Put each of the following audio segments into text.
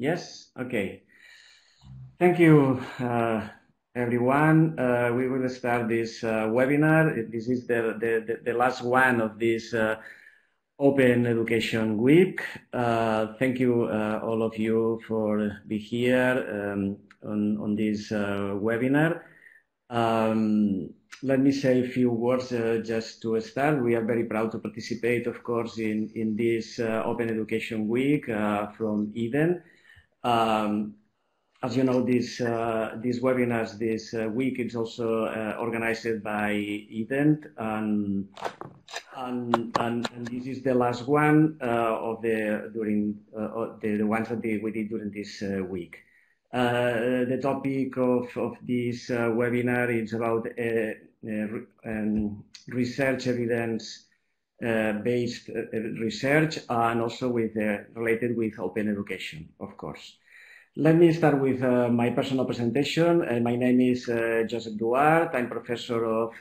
Yes? Okay. Thank you, uh, everyone. Uh, we will start this uh, webinar. This is the, the, the, last one of this uh, Open Education Week. Uh, thank you, uh, all of you, for being here um, on, on this webinar. Um, let me say a few words uh, just to start. We are very proud to participate, of course, in, in this uh, Open Education Week uh, from Eden. Um, as you know, this, uh, these webinars this uh, week is also uh, organized by Eden, and, and, and, and, this is the last one of the during the, the ones that we did during this week. Uh, the topic of, of this uh, webinar is about uh, um, research evidence based research and also with related with open education, of course. Let me start with uh, my personal presentation. Uh, my name is uh, Josep Duart. I'm professor of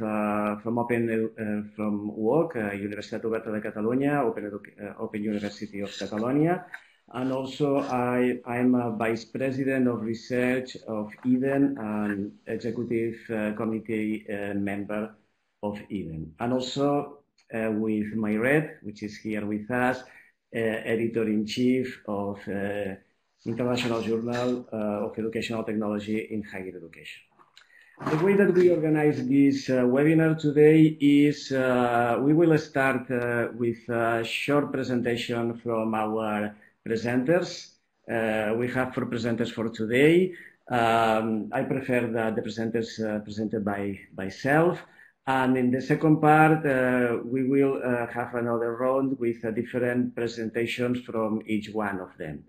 from Open from UOC, Universitat Oberta de Catalunya, Open, Open University of Catalonia. And also I, I'm a vice president of research of Eden and executive uh, committee uh, member of Eden. And also uh, with Mairead, which is here with us, uh, editor-in-chief of uh, International Journal uh, of Educational Technology in Higher Education. The way that we organize this webinar today is we will start with a short presentation from our presenters. We have four presenters for today. Um, I prefer the, the presenters uh, presented by myself. And in the second part, uh, we will uh, have another round with uh, different presentations from each one of them.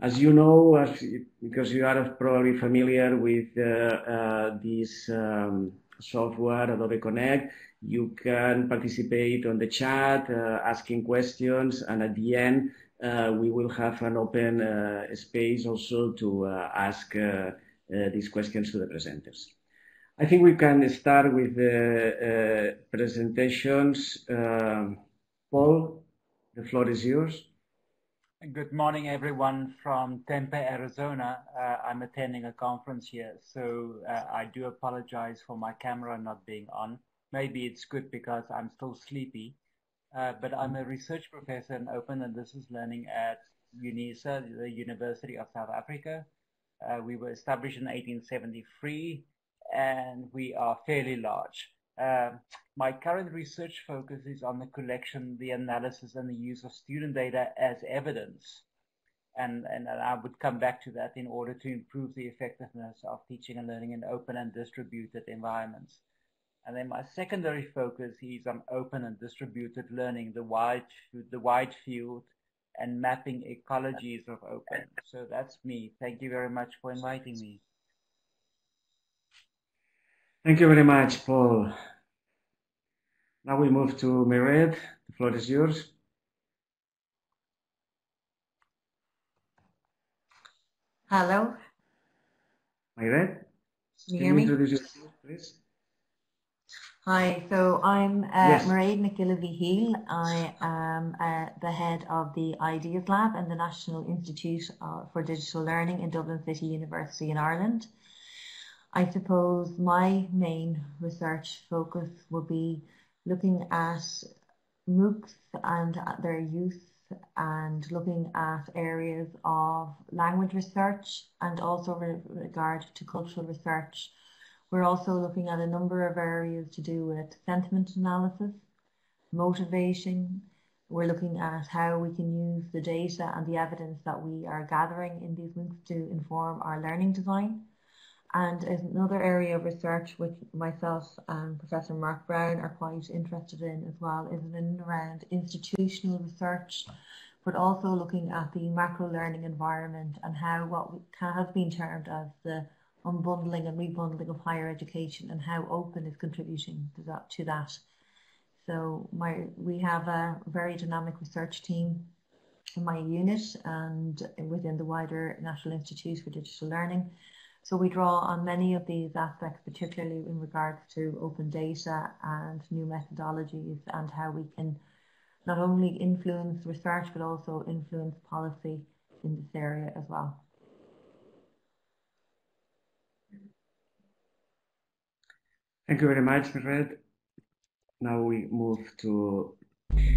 As you know, as, because you are probably familiar with this um, software, Adobe Connect, you can participate on the chat, asking questions, and at the end, uh, we will have an open uh, space also to uh, ask these questions to the presenters. I think we can start with the presentations. Um, Paul, the floor is yours. Good morning, everyone from Tempe, Arizona. Uh, I'm attending a conference here, so uh, I do apologize for my camera not being on. Maybe it's good because I'm still sleepy. Uh, but I'm a research professor in open and distance learning at UNISA, the University of South Africa. Uh, we were established in 1873 and we are fairly large. Uh, my current research focus is on the collection, the analysis, and the use of student data as evidence. And, and, and I would come back to that in order to improve the effectiveness of teaching and learning in open and distributed environments. And then my secondary focus is on open and distributed learning, the wide, the wide field and mapping ecologies of open. So that's me. Thank you very much for inviting me. Thank you very much, Paul. Now we move to Mairead. The floor is yours. Hello. Mairead? Can you hear me? introduce yourself, please? Hi, so I'm uh, yes. Mairead Nic Giolla Mhichíl. I am uh, the head of the Ideas Lab in the National Institute uh, for Digital Learning in Dublin City University in Ireland. I suppose my main research focus will be looking at MOOCs and at their use and looking at areas of language research and also with regard to cultural research we're also looking at a number of areas to do with sentiment analysis, motivation. We're looking at how we can use the data and the evidence that we are gathering in these MOOCs to inform our learning design. And another area of research which myself and Professor Mark Brown are quite interested in as well is in and around institutional research, but also looking at the macro learning environment and how what has been termed as the unbundling and rebundling of higher education and how open is contributing to that. To that. So my we have a very dynamic research team in my unit and within the wider National Institute for Digital Learning. So we draw on many of these aspects, particularly in regards to open data and new methodologies and how we can not only influence research but also influence policy in this area as well. Thank you very much, Red. Now we move to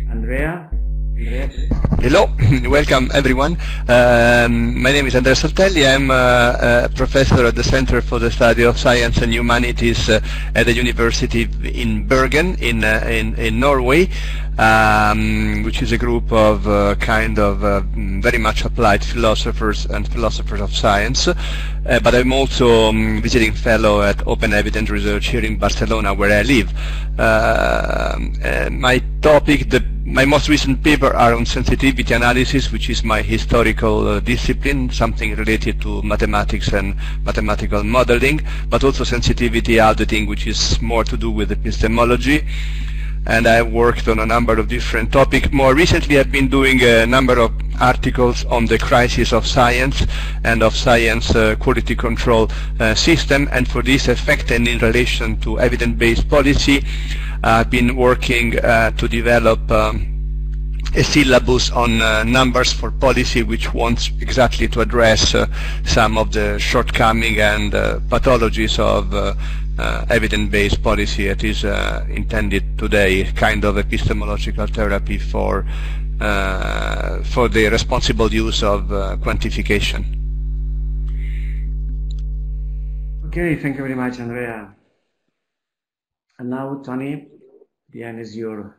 Andrea. Hello, welcome everyone. Um, my name is Andrea Saltelli. I'm uh, a professor at the Center for the Study of Science and Humanities uh, at the University in Bergen in, uh, in, in, Norway, um, which is a group of uh, kind of uh, very much applied philosophers and philosophers of science. But I'm also um, visiting fellow at Open Evidence Research here in Barcelona, where I live. my topic, the my most recent paper are on sensitivity analysis, which is my historical uh, discipline, something related to mathematics and mathematical modeling, but also sensitivity auditing, which is more to do with epistemology. And I worked on a number of different topics. More recently, I've been doing a number of articles on the crisis of science and of science uh, quality control uh, system. And for this effect and in relation to evidence-based policy, I've been working uh, to develop um, a syllabus on uh, numbers for policy which wants exactly to address uh, some of the shortcomings and uh, pathologies of uh, uh, evidence-based policy that is intended today kind of epistemological therapy for for the responsible use of quantification. Okay, thank you very much, Andrea. And now, Tony, the end is your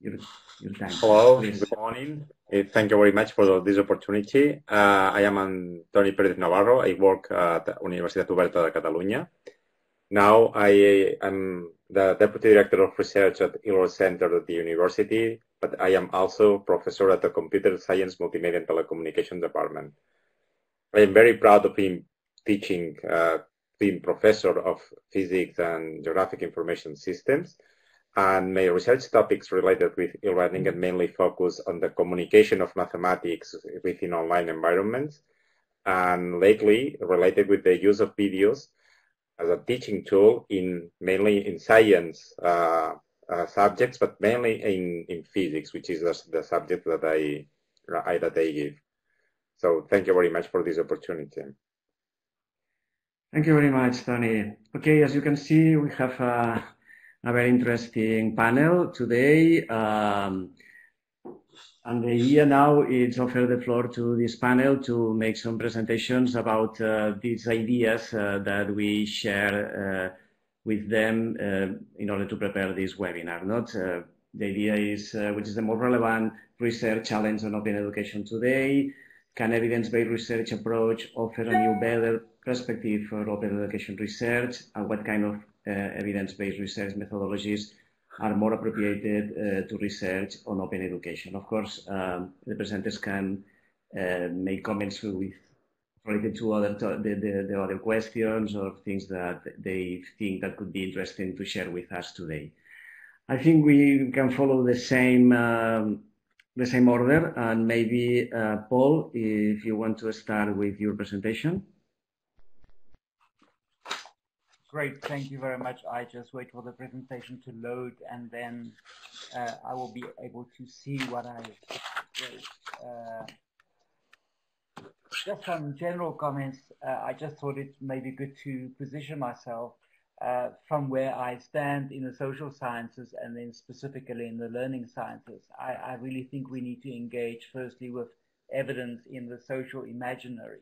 your, your time. Hello, Please. good morning. Uh, thank you very much for this opportunity. Uh, I am Tony Pérez Navarro. I work at Universitat Oberta de Catalunya. Now I am the Deputy Director of Research at eLearn Center at the university, but I am also professor at the Computer Science, Multimedia and Telecommunication Department. I am very proud of being teaching, uh, being professor of physics and geographic information systems and my research topics related with e-learning and mainly focus on the communication of mathematics within online environments and lately related with the use of videos as a teaching tool in mainly in science uh, uh, subjects, but mainly in, in physics, which is the, the subject that I, I, that I give. So thank you very much for this opportunity. Thank you very much, Tony. Okay, as you can see, we have uh, a very interesting panel today. Um, and the now is offer the floor to this panel to make some presentations about uh, these ideas uh, that we share uh, with them uh, in order to prepare this webinar. Not uh, the idea is which is the more relevant research challenge on open education today. Can evidence-based research approach offer a new, better perspective for open education research, and what kind of uh, evidence-based research methodologies are more appropriated uh, to research on open education. Of course, um, the presenters can uh, make comments with related to other the, the, the, other questions or things that they think that could be interesting to share with us today. I think we can follow the same um, the same order, and maybe uh, Paul, if you want to start with your presentation. Great, thank you very much. I just wait for the presentation to load and then uh, I will be able to see what I. Uh, just some general comments. Uh, I just thought it may be good to position myself uh, from where I stand in the social sciences and then specifically in the learning sciences. I, I really think we need to engage firstly with evidence in the social imaginary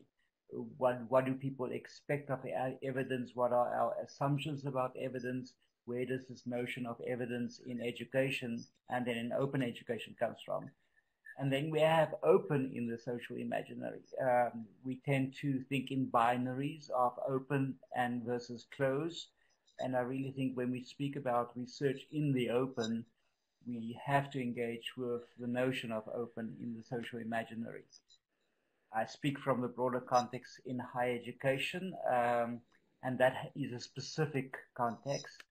what what do people expect of evidence? What are our assumptions about evidence? Where does this notion of evidence in education and then in open education comes from? And then we have open in the social imaginary. Um, we tend to think in binaries of open and versus closed. And I really think when we speak about research in the open, we have to engage with the notion of open in the social imaginary. I speak from the broader context in higher education, um, and that is a specific context.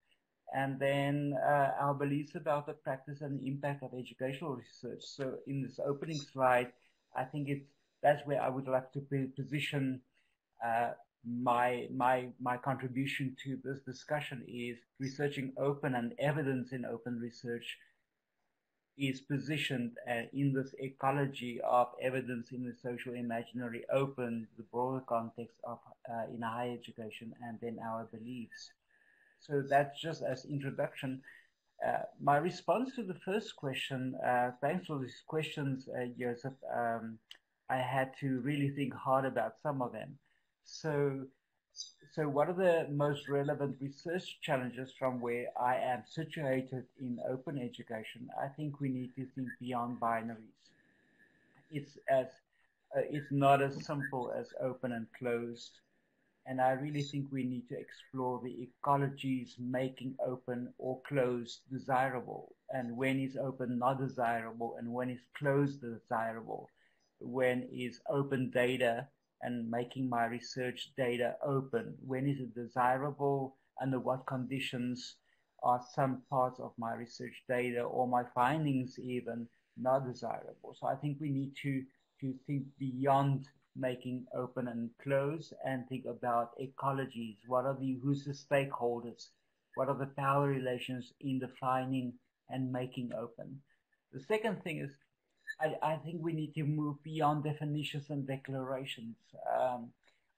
And then uh, our beliefs about the practice and the impact of educational research. So in this opening slide, I think it's that's where I would like to position uh, my my my contribution to this discussion is researching open and evidence in open research is positioned uh, in this ecology of evidence in the social imaginary open the broader context of uh, in higher education and then our beliefs. So that's just as introduction. Uh, my response to the first question, uh, thanks for these questions, uh, Joseph. Um, I had to really think hard about some of them. So, so what are the most relevant research challenges from where I am situated in open education? I think we need to think beyond binaries. It's as uh, it's not as simple as open and closed and I really think we need to explore the ecologies making open or closed desirable, and when is open not desirable, and when is closed desirable, when is open data and making my research data open, when is it desirable, under what conditions are some parts of my research data or my findings even not desirable. So I think we need to, to think beyond making open and close and think about ecologies. What are the, who's the stakeholders? What are the power relations in defining and making open? The second thing is, I, I think we need to move beyond definitions and declarations. Um,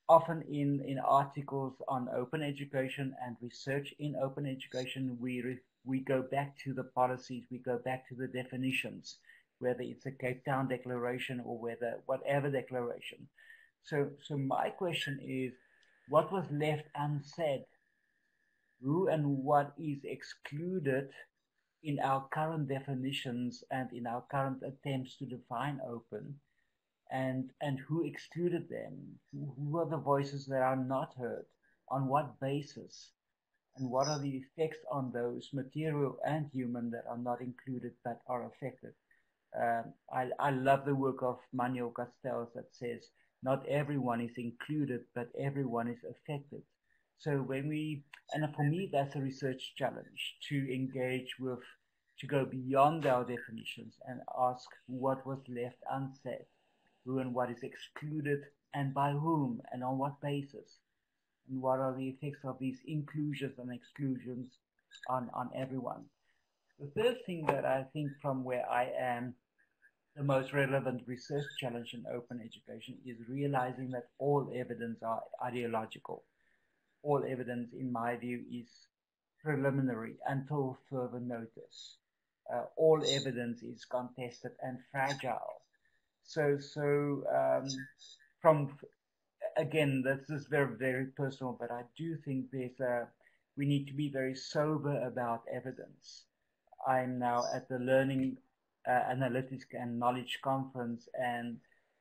often in, in articles on open education and research in open education, we, re, we go back to the policies, we go back to the definitions whether it's a Cape Town declaration or whether whatever declaration. So, so my question is, what was left unsaid? Who and what is excluded in our current definitions and in our current attempts to define open? And, and who excluded them? Who are the voices that are not heard? On what basis? And what are the effects on those material and human that are not included but are affected? Um, I, I love the work of Manuel Castells that says not everyone is included, but everyone is affected. So when we, and for me, that's a research challenge to engage with, to go beyond our definitions and ask what was left unsaid, who and what is excluded, and by whom, and on what basis, and what are the effects of these inclusions and exclusions on, on everyone. The third thing that I think from where I am the most relevant research challenge in open education is realizing that all evidence are ideological. All evidence, in my view, is preliminary until further notice. Uh, all evidence is contested and fragile. So, so um, from again, this is very, very personal, but I do think there's a we need to be very sober about evidence. I'm now at the learning uh, analytics and knowledge conference and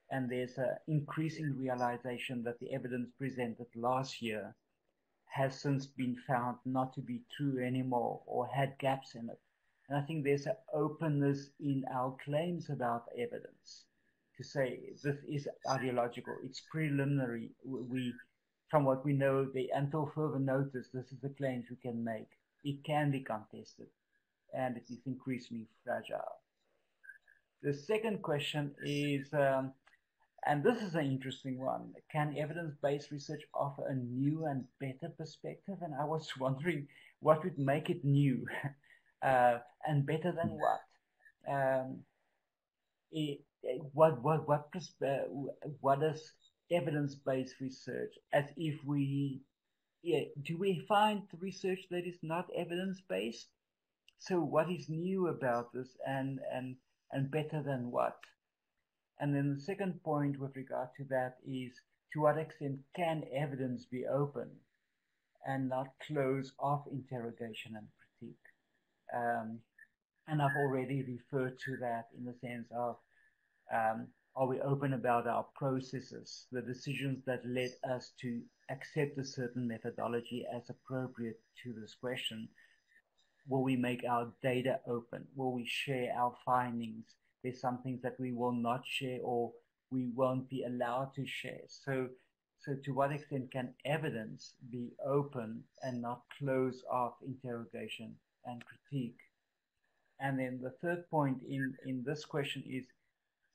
and there's an increasing realization that the evidence presented last year has since been found not to be true anymore or had gaps in it. And I think there's an openness in our claims about evidence to say this is ideological, it's preliminary. We, from what we know, the, until further notice, this is the claims we can make. It can be contested and it is increasingly fragile. The second question is, um, and this is an interesting one, can evidence-based research offer a new and better perspective? And I was wondering what would make it new uh, and better than what? Um, it, what what what uh, what is evidence-based research? As if we, yeah, do we find research that is not evidence-based? So what is new about this, and and and better than what? And then the second point with regard to that is to what extent can evidence be open and not close off interrogation and critique? Um, and I've already referred to that in the sense of um, are we open about our processes, the decisions that led us to accept a certain methodology as appropriate to this question, Will we make our data open? Will we share our findings? There's some things that we will not share or we won't be allowed to share. So, so to what extent can evidence be open and not close off interrogation and critique? And then the third point in, in this question is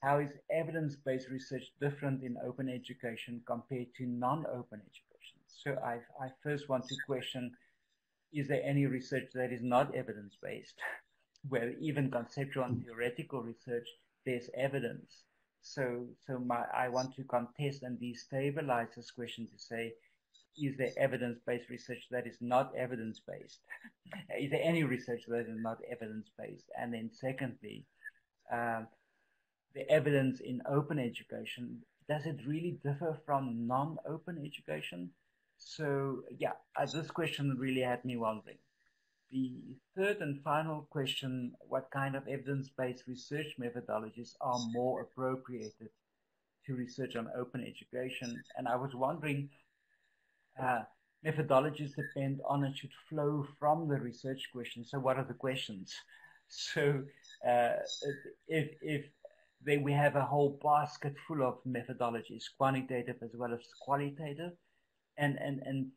how is evidence-based research different in open education compared to non-open education? So I, I first want to question is there any research that is not evidence-based, where even conceptual and theoretical research, there's evidence. So, so my, I want to contest and destabilize this question to say, is there evidence-based research that is not evidence-based? is there any research that is not evidence-based? And then secondly, uh, the evidence in open education, does it really differ from non-open education? So yeah, uh, this question really had me wondering. The third and final question, what kind of evidence-based research methodologies are more appropriated to research on open education? And I was wondering uh, methodologies depend on and should flow from the research question. So what are the questions? So uh, if, if they, we have a whole basket full of methodologies, quantitative as well as qualitative, and, and, and,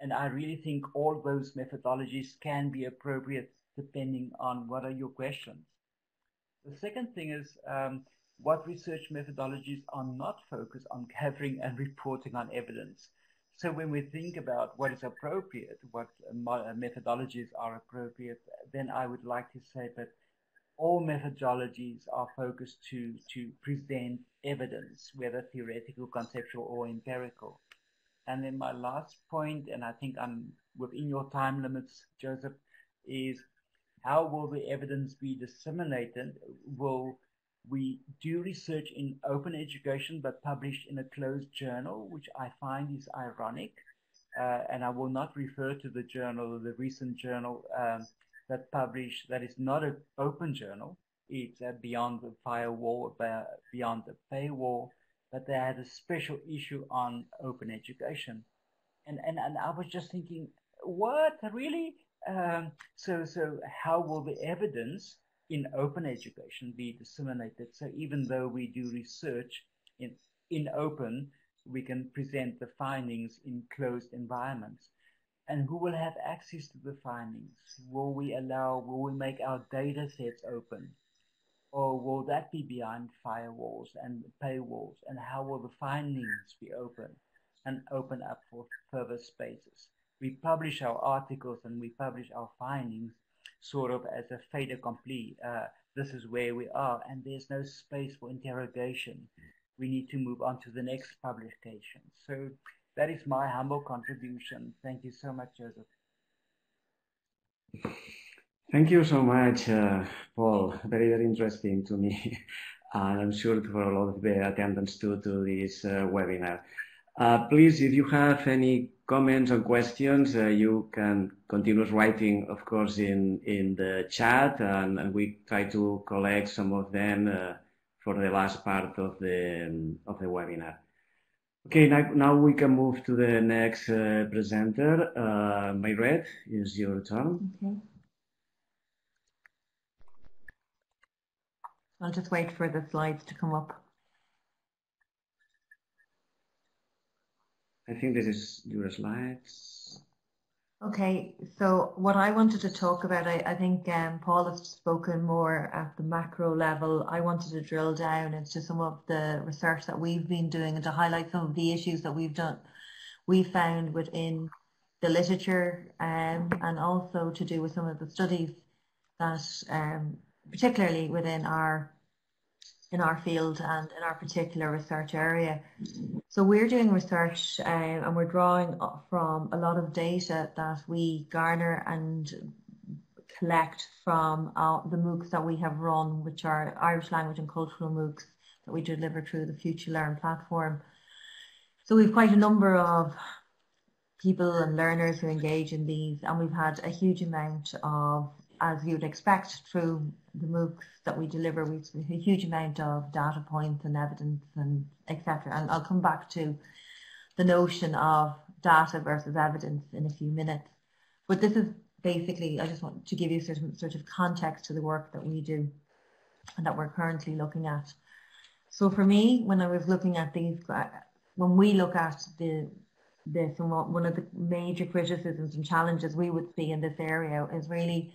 and I really think all those methodologies can be appropriate depending on what are your questions. The second thing is um, what research methodologies are not focused on gathering and reporting on evidence. So when we think about what is appropriate, what methodologies are appropriate, then I would like to say that all methodologies are focused to, to present evidence, whether theoretical, conceptual, or empirical. And then my last point, and I think I'm within your time limits, Joseph, is how will the evidence be disseminated? Will we do research in open education but published in a closed journal, which I find is ironic. Uh, and I will not refer to the journal, the recent journal um, that published, that is not an open journal. It's uh, beyond the firewall, beyond the paywall, but they had a special issue on open education. And, and, and I was just thinking, what, really? Um, so, so how will the evidence in open education be disseminated. So even though we do research in, in open, we can present the findings in closed environments. And who will have access to the findings? Will we allow, will we make our data sets open? Or will that be behind firewalls and paywalls? And how will the findings be open and open up for further spaces? We publish our articles and we publish our findings sort of as a fait accompli. Uh, this is where we are, and there's no space for interrogation. We need to move on to the next publication. So that is my humble contribution. Thank you so much, Joseph. Thank you so much, uh, Paul. Very, very interesting to me. and I'm sure for a lot of the attendants too to this uh, webinar. Uh, please, if you have any comments or questions, uh, you can continue writing, of course, in, in the chat, and, and we try to collect some of them uh, for the last part of the, of the webinar. Okay, now, now we can move to the next uh, presenter. Uh, Mairead, your turn. Okay. I'll just wait for the slides to come up. I think this is your slides. Okay, so what I wanted to talk about, I, I think um, Paul has spoken more at the macro level. I wanted to drill down into some of the research that we've been doing and to highlight some of the issues that we've done, we found within the literature um, and also to do with some of the studies that um, particularly within our in our field and in our particular research area. So we're doing research uh, and we're drawing from a lot of data that we garner and collect from uh, the MOOCs that we have run, which are Irish language and cultural MOOCs that we deliver through the FutureLearn platform. So we've quite a number of people and learners who engage in these and we've had a huge amount of as you'd expect through the MOOCs that we deliver, we have a huge amount of data points and evidence and etc. And I'll come back to the notion of data versus evidence in a few minutes. But this is basically, I just want to give you of, sort of context to the work that we do and that we're currently looking at. So for me, when I was looking at these, when we look at the this and what one of the major criticisms and challenges we would see in this area is really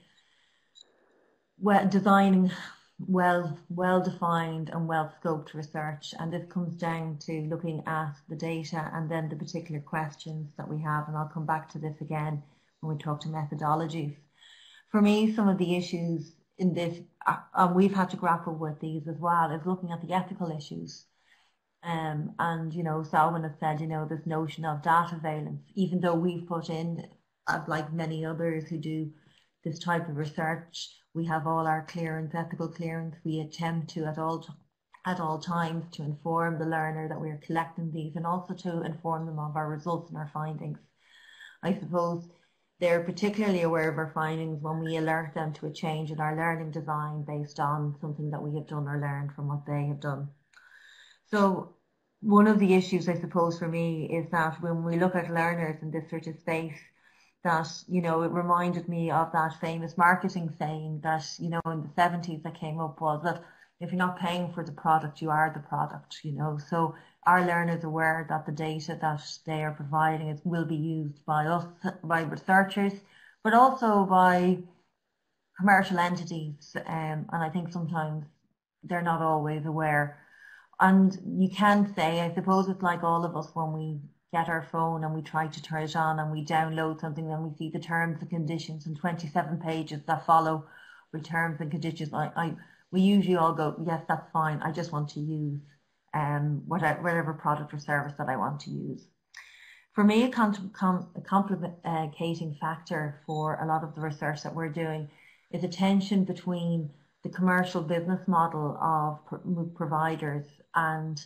well, designing well well defined and well scoped research and this comes down to looking at the data and then the particular questions that we have and I'll come back to this again when we talk to methodologies. For me some of the issues in this uh, and we've had to grapple with these as well is looking at the ethical issues Um, and, you know, Selwyn has said, you know, this notion of dataveillance, even though we've put in, uh, like many others who do this type of research, we have all our clearance, ethical clearance. We attempt to at all at all times to inform the learner that we are collecting these and also to inform them of our results and our findings. I suppose they're particularly aware of our findings when we alert them to a change in our learning design based on something that we have done or learned from what they have done. So one of the issues, I suppose, for me is that when we look at learners in this sort of space, that, you know, it reminded me of that famous marketing saying that, you know, in the 70s that came up was that if you're not paying for the product, you are the product, you know. So our learners aware that the data that they are providing is, will be used by us, by researchers, but also by commercial entities. Um, and I think sometimes they're not always aware. And you can say, I suppose it's like all of us when we get our phone and we try to turn it on and we download something, and we see the terms and conditions and 27 pages that follow with terms and conditions. I, I we usually all go, yes, that's fine. I just want to use um, whatever, whatever product or service that I want to use. For me, a, com- com- a complicating factor for a lot of the research that we're doing is a tension between the commercial business model of pro- providers and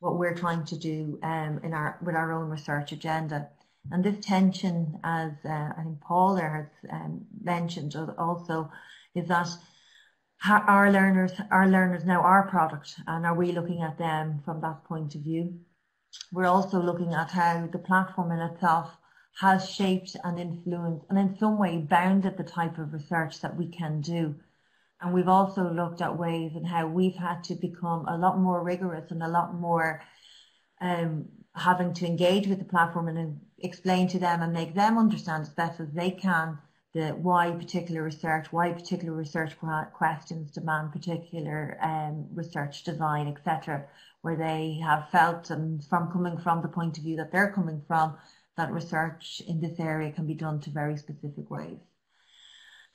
what we're trying to do um, in our with our own research agenda. And this tension, as uh, I think Paul there has um, mentioned also, is that our learners, our learners now our product, and are we looking at them from that point of view? We're also looking at how the platform in itself has shaped and influenced and in some way bounded the type of research that we can do. And we've also looked at ways and how we've had to become a lot more rigorous and a lot more um, having to engage with the platform and explain to them and make them understand as best as they can the why particular research, why particular research questions demand particular um, research design, etc., where they have felt and from coming from the point of view that they're coming from, that research in this area can be done to very specific ways.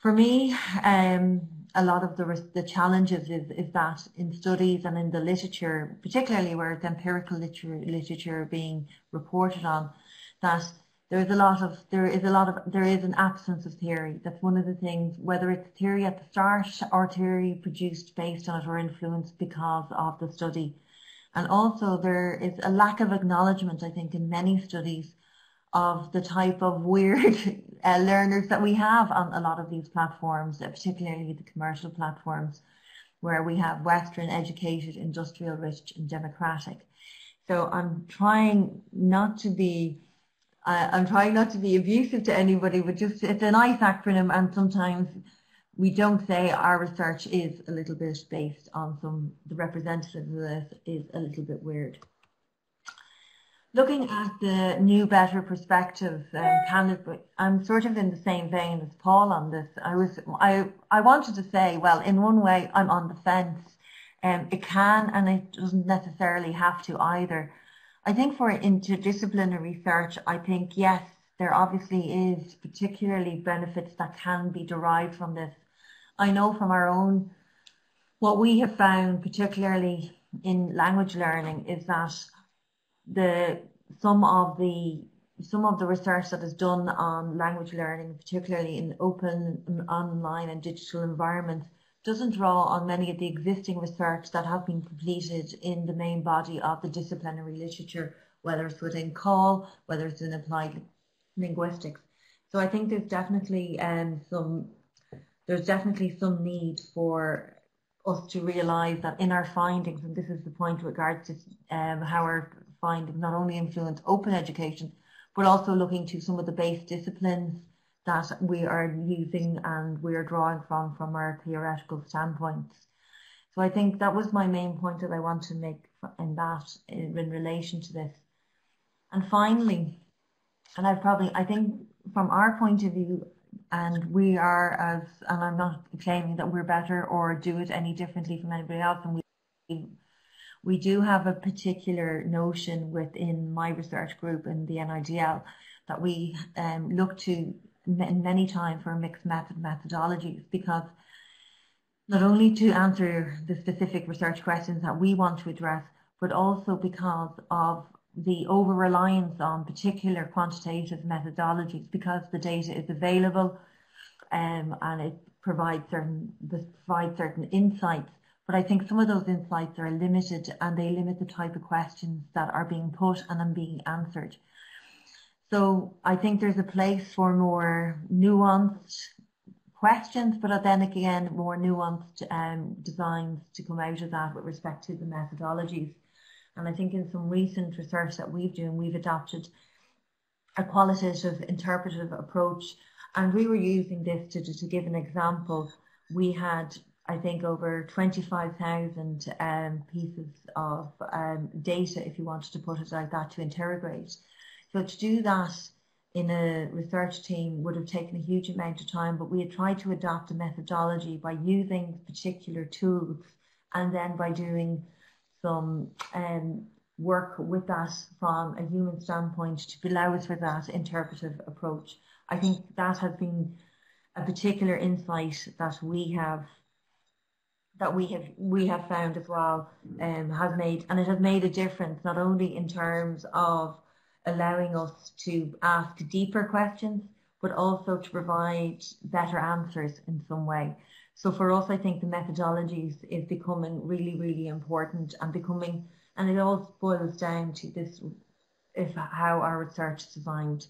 For me, um, a lot of the, the challenges is, is that in studies and in the literature, particularly where it's empirical literature, literature being reported on, that there is a lot of there is a lot of there is an absence of theory. That's one of the things, whether it's theory at the start or theory produced based on it or influenced because of the study. And also there is a lack of acknowledgement, I think, in many studies of the type of weird uh, learners that we have on a lot of these platforms, uh, particularly the commercial platforms, where we have Western educated, industrial rich and democratic. So I'm trying not to be I, am trying not to be abusive to anybody, but just it's a nice acronym, and sometimes we don't say our research is a little bit based on some the representative of this is a little bit weird. Looking at the new, better perspective, um, I'm sort of in the same vein as Paul on this. I was, I, I wanted to say, well, in one way, I'm on the fence. Um, it can, and it doesn't necessarily have to either. I think for interdisciplinary research, I think, yes, there obviously is particularly benefits that can be derived from this. I know from our own, what we have found, particularly in language learning, is that the some of the some of the research that is done on language learning, particularly in open, online and digital environments, doesn't draw on many of the existing research that have been completed in the main body of the disciplinary literature, whether it's within CALL, whether it's in applied linguistics. So I think there's definitely um, some there's definitely some need for us to realise that in our findings, and this is the point with regards to um, how our findings not only influence open education, but also looking to some of the base disciplines that we are using and we are drawing from from our theoretical standpoints. So I think that was my main point that I want to make in that in, in relation to this. And finally, and I've probably I think from our point of view, and we are as and I'm not claiming that we're better or do it any differently from anybody else, and we we do have a particular notion within my research group in the NIDL that we um, look to many times for mixed method methodologies because not only to answer the specific research questions that we want to address, but also because of the over-reliance on particular quantitative methodologies because the data is available um, and it provides certain, provides certain insights. But I think some of those insights are limited and they limit the type of questions that are being put and are being answered. So I think there's a place for more nuanced questions, but then again, more nuanced um, designs to come out of that with respect to the methodologies. And I think in some recent research that we've done, we've adopted a qualitative interpretive approach. And we were using this to, to give an example. We had, I think, over 25,000 um, pieces of um, data, if you wanted to put it like that, to interrogate. So to do that in a research team would have taken a huge amount of time, but we had tried to adopt a methodology by using particular tools and then by doing some um, work with that from a human standpoint to allow us for that interpretive approach. I think that has been a particular insight that we have that we have we have found as well um, has made and it has made a difference not only in terms of allowing us to ask deeper questions but also to provide better answers in some way. So for us, I think the methodologies is becoming really, really important and becoming, and it all boils down to this, if how our research is designed.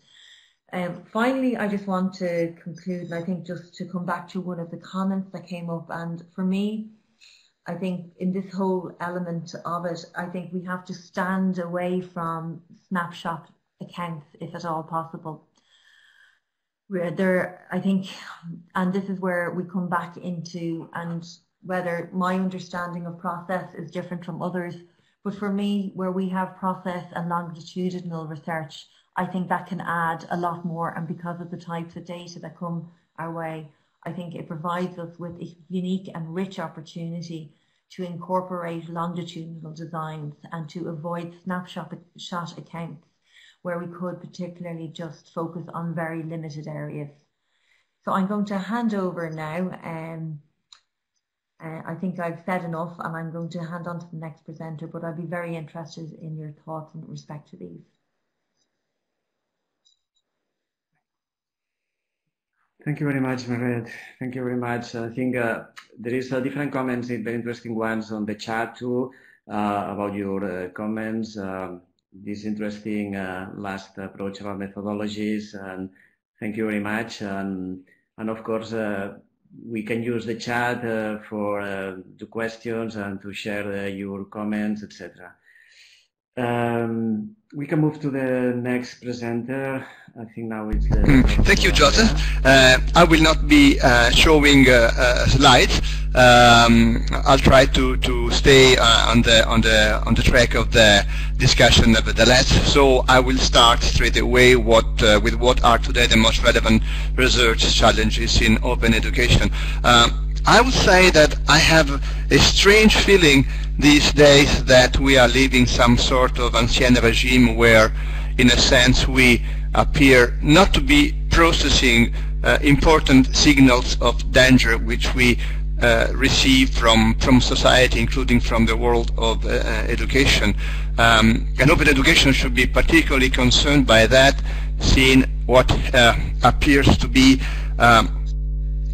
Um, finally, I just want to conclude, and I think just to come back to one of the comments that came up, and for me, I think in this whole element of it, I think we have to stand away from snapshot accounts if at all possible where there, I think, and this is where we come back into, and whether my understanding of process is different from others, but for me, where we have process and longitudinal research, I think that can add a lot more. And because of the types of data that come our way, I think it provides us with a unique and rich opportunity to incorporate longitudinal designs and to avoid snapshot shot accounts where we could particularly just focus on very limited areas. So I'm going to hand over now. Um, uh, I think I've said enough and I'm going to hand on to the next presenter, but I'd be very interested in your thoughts in respect to these. Thank you very much, Mairead. Thank you very much. I think uh, there is uh, different comments, very interesting ones on the chat too, uh, about your uh, comments. Um, this interesting uh, last approach about methodologies. And thank you very much. And, and of course, uh, we can use the chat uh, for uh, the questions and to share uh, your comments, etc. Um, we can move to the next presenter. I think now it's the... Mm, thank you, Joseph. Uh, I will not be uh, showing uh, uh slides. Um, I'll try to, to stay uh, on the on the on the track of the discussion nevertheless. So I will start straight away what uh, with what are today the most relevant research challenges in open education. I would say that I have a strange feeling these days that we are living some sort of ancien regime where, in a sense, we appear not to be processing uh, important signals of danger which we uh, receive from from society, including from the world of uh, education. Um, and open education should be particularly concerned by that, seeing what uh, appears to be um,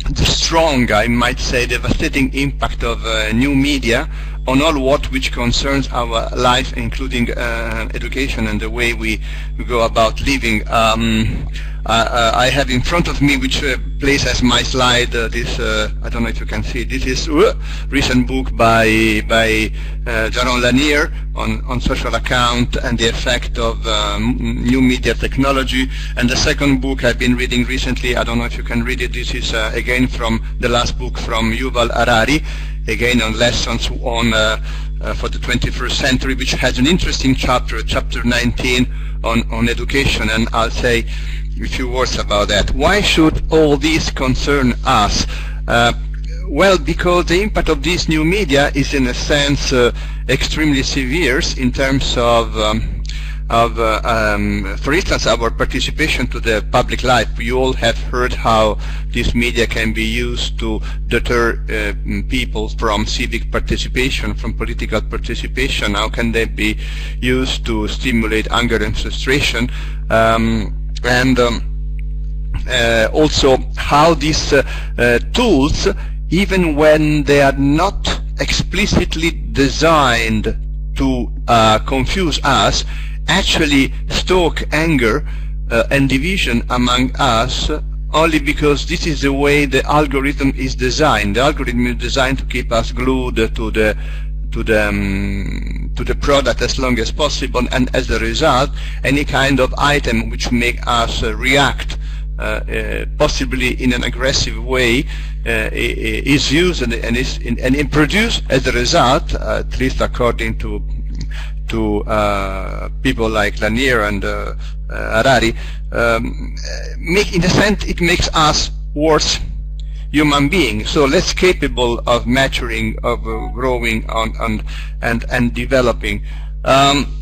the strong, I might say, devastating impact of uh, new media on all what which concerns our life, including uh, education and the way we, go about living. Um, uh, I have in front of me, which uh, places as my slide, uh, this, uh, I don't know if you can see, this is a uh, recent book by, by Jaron Lanier on, on social account and the effect of um, new media technology. And the second book I've been reading recently, I don't know if you can read it, this is again from the last book from Yuval Harari, again on lessons on uh, uh, for the 21st century, which has an interesting chapter, chapter 19 on, on education, and I'll say a few words about that. Why should all this concern us? Uh, well, because the impact of these new media is in a sense uh, extremely severe in terms of um, of, uh, um, for instance, our participation to the public life. You all have heard how this media can be used to deter uh, people from civic participation, from political participation. How can they be used to stimulate anger and frustration? Um, and um, uh, also how these uh, uh, tools, even when they are not explicitly designed to uh, confuse us, actually stoke anger uh, and division among us only because this is the way the algorithm is designed. The algorithm is designed to keep us glued to the to the um, to the product as long as possible, and as a result, any kind of item which make us uh, react uh, uh, possibly in an aggressive way uh, is used and, and is in, and produced as a result, at least according to to uh, people like Lanier and uh, uh, Harari, um, make, in a sense, it makes us worse human beings, so less capable of maturing, of growing on, on, and, and developing. Um,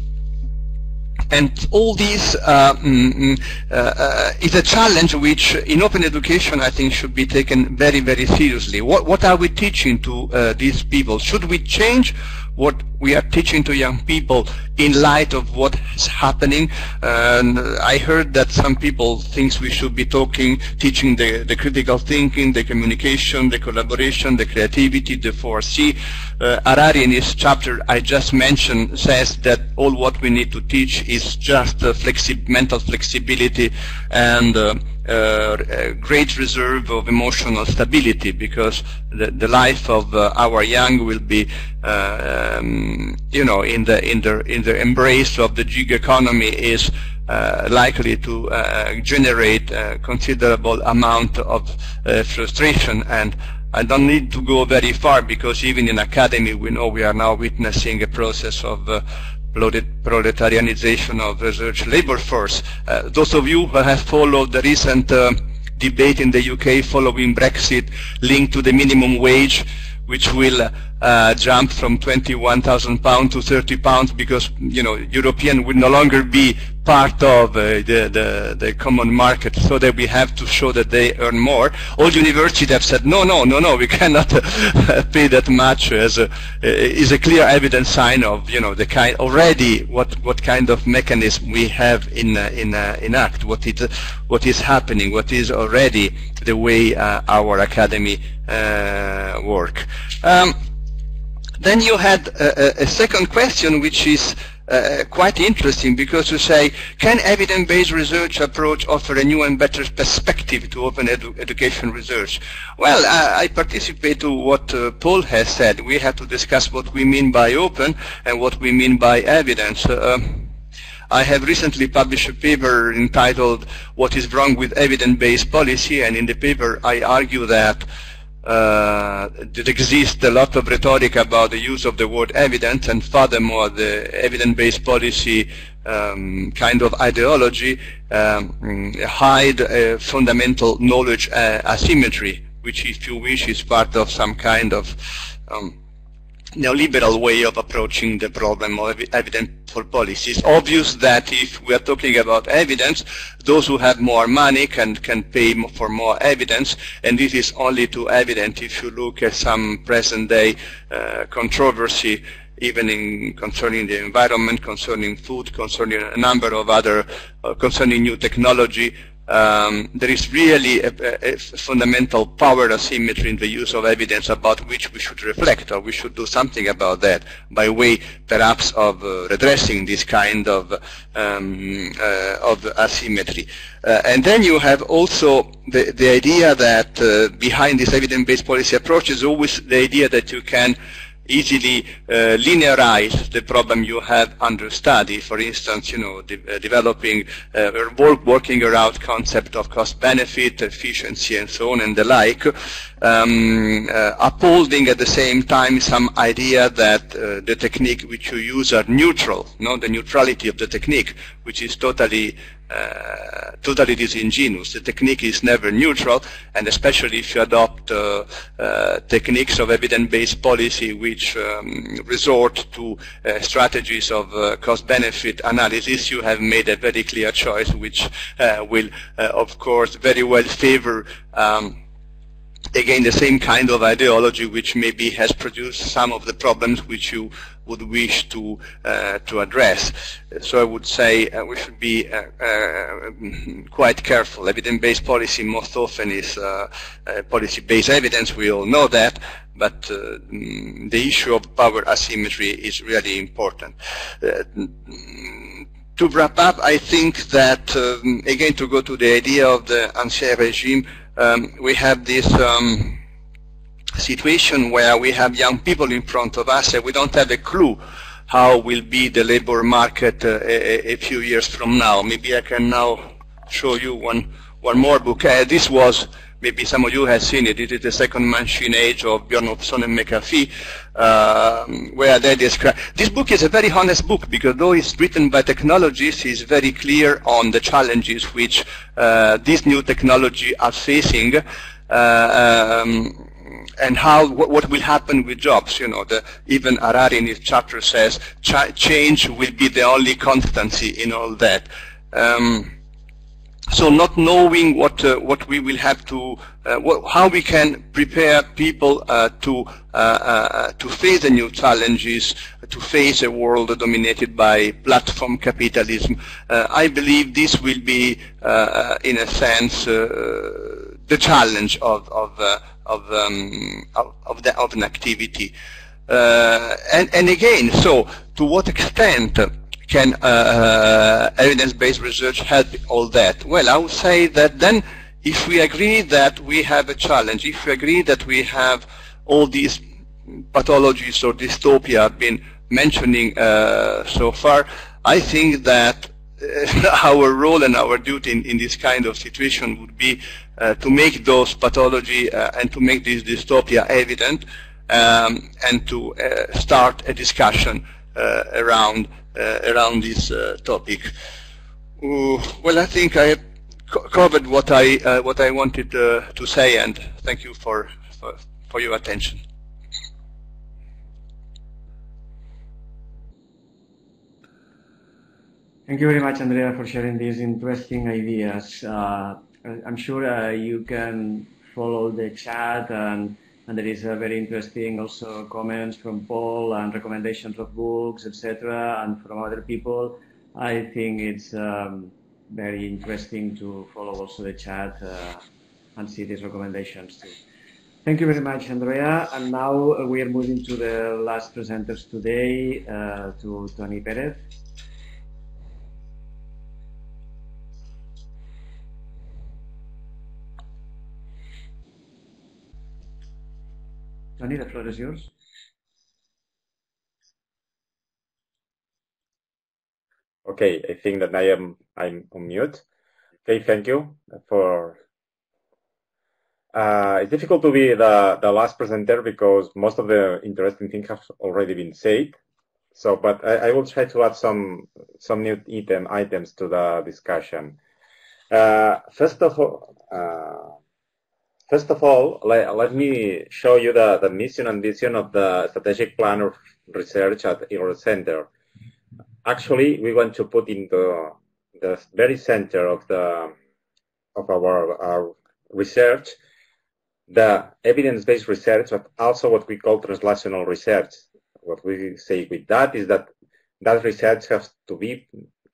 and all these uh, mm, mm, uh, uh, is a challenge which in open education I think should be taken very, very seriously. What, what are we teaching to uh, these people? Should we change what we are teaching to young people in light of what is happening. And I heard that some people think we should be talking, teaching the, the critical thinking, the communication, the collaboration, the creativity, the 4C. Uh, in his chapter I just mentioned says that all what we need to teach is just uh, flexi mental flexibility and uh, uh, a great reserve of emotional stability because the, the life of uh, our young will be, uh, you know, in the in the in the embrace of the gig economy is uh, likely to uh, generate a considerable amount of uh, frustration and I don't need to go very far because even in academy we know we are now witnessing a process of proletarianization of research labor force. Uh, those of you who have followed the recent uh, debate in the UK following Brexit linked to the minimum wage, which will uh, jump from 21,000 pounds to 30 pounds because, you know, European will no longer be part of uh, the, the, the, common market so that we have to show that they earn more. All universities have said, no, no, no, no, we cannot uh, pay that much as a, is a clear evidence sign of, you know, the kind, already what, what kind of mechanism we have in, uh, in, uh, in act, what, it, what is happening, what is already the way uh, our academy uh, work. Um, then you had a, a, second question, which is uh, quite interesting because you say, can evidence-based research approach offer a new and better perspective to open edu education research? Well, I, I participate to what uh, Paul has said. We have to discuss what we mean by open and what we mean by evidence. Uh, I have recently published a paper entitled What is Wrong with Evidence-Based Policy and in the paper I argue that uh, there exists a lot of rhetoric about the use of the word evidence, and furthermore, the evidence-based policy um, kind of ideology um, hide a fundamental knowledge uh, asymmetry, which, if you wish, is part of some kind of um, neoliberal way of approaching the problem of evidence for policy. It's obvious that if we are talking about evidence, those who have more money can, can pay for more evidence, and this is only too evident if you look at some present-day uh, controversy even in concerning the environment, concerning food, concerning a number of other, uh, concerning new technology, um, there is really a, a, fundamental power asymmetry in the use of evidence about which we should reflect or we should do something about that by way perhaps of uh, redressing this kind of, um, uh, of asymmetry. Uh, and then you have also the, the idea that uh, behind this evidence-based policy approach is always the idea that you can easily uh, linearize the problem you have under study. For instance, you know, de uh, developing uh, or work, working around concept of cost benefit, efficiency, and so on and the like. um, uh, upholding at the same time some idea that the technique which you use are neutral, no, the neutrality of the technique, which is totally uh, totally disingenuous. The technique is never neutral, and especially if you adopt uh, uh, techniques of evidence-based policy which um, resort to uh, strategies of uh, cost-benefit analysis, you have made a very clear choice which will, of course, very well favor um, again the same kind of ideology which maybe has produced some of the problems which you would wish to uh, to address. So I would say uh, we should be uh, uh quite careful. Evidence-based policy most often is uh, uh, policy-based evidence. We all know that, but mm, the issue of power asymmetry is really important. to wrap up, I think that um, again to go to the idea of the ancien regime, um, we have this. Um, situation where we have young people in front of us and we don't have a clue how will be the labor market uh, a, a, few years from now. Maybe I can now show you one one more book. Uh, this was maybe some of you have seen it. It is the second machine age of Bjorn Bjornson and McAfee, uh, where they describe. This book is a very honest book because though it's written by technologists, it's very clear on the challenges which uh, these new technology are facing. Uh, um, and how what, what, will happen with jobs. You know, the, even Harari in his chapter says ch change will be the only constancy in all that. Um, so not knowing what uh, what we will have to uh, how we can prepare people uh, to uh, uh, to face the new challenges to face a world dominated by platform capitalism uh, I believe this will be in a sense the challenge of of of, um, of, of, the, of, an activity. And, and, again, so to what extent can uh, uh, evidence-based research help all that? Well, I would say that then if we agree that we have a challenge, if we agree that we have all these pathologies or dystopia I've been mentioning uh, so far, I think that our role and our duty in, in, this kind of situation would be uh, to make those pathology uh, and to make this dystopia evident um, and to uh, start a discussion uh, around uh, around this uh, topic. well, I think I have co covered what I what I wanted to say, and thank you for, for, for your attention. Thank you very much, Andrea, for sharing these interesting ideas. Uh, I'm sure uh, you can follow the chat and, and there is a very interesting also comments from Paul and recommendations of books, etc., and from other people. I think it's um, very interesting to follow also the chat uh, and see these recommendations too. Thank you very much, Andrea. And now we are moving to the last presenters today, uh, to Tony Perez. The floor is yours. Okay, I think that I am I'm on mute. Okay, thank you for. Uh, it's difficult to be the the last presenter because most of the interesting things have already been said. So, but I, I will try to add some some new item items to the discussion. Uh, first of all, uh, First of all, let, let me show you the, the mission and vision of the strategic plan of research at eLearn Center. Actually, we want to put into the very center of the of our, our research the evidence-based research, but also what we call translational research. What we say with that is that that research has to be